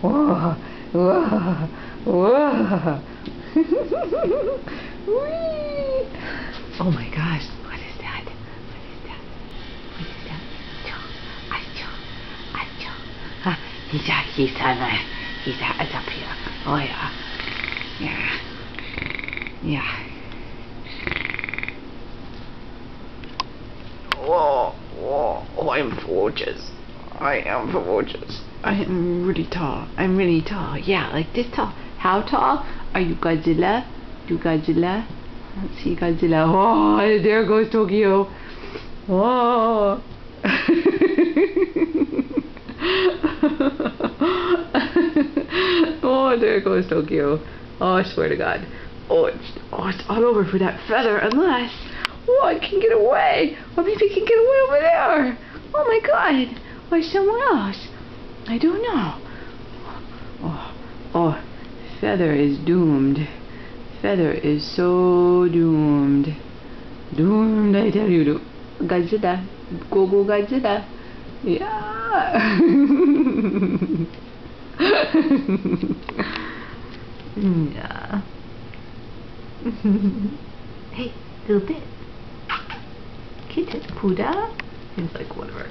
Whoa, whoa, whoa. Oh my gosh, what is that? What is that? What is that? Achoo, achoo, achoo. Ah, he's, uh, he's, uh, he's, uh, it's up here. Oh yeah. Yeah. Yeah. Whoa, whoa, oh, I'm gorgeous. I am gorgeous. I am really tall. I'm really tall. Yeah, like this tall. How tall? Are you Godzilla? You Godzilla? Let's see Godzilla. Oh, there goes Tokyo. Oh. oh, there goes Tokyo. Oh, I swear to God. Oh, it's, oh, it's all over for that feather, unless... Oh, I can get away. Or maybe I can get away over there. Oh my God. Or somewhere else. I don't know. Oh, oh, Feather is doomed. Feather is so doomed. Doomed, I tell you. Godzilla. Go, go, Godzilla. Yeah. yeah. hey, little bit. Kitten, Puda. He's like, whatever.